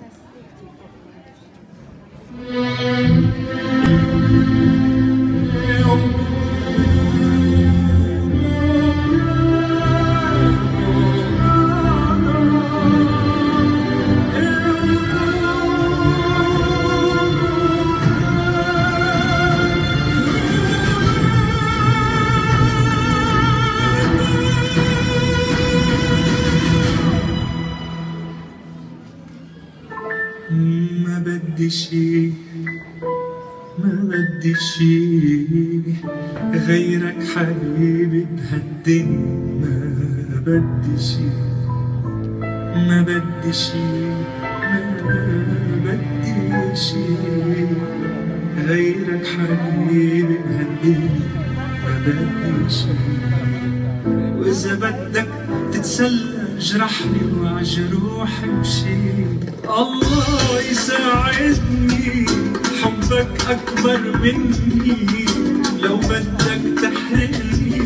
nasty. ما بدي شي ما بدي شي. غيرك حبيبي بهالدنيا ما بدي شي. ما بدي شي ما بدي شي. غيرك حبيبي بهالدنيا ما بدي شي. وإذا بدك تتسلى جرحني وعجروح امشي الله يساعدني حبك أكبر مني. لو بدك تحرقني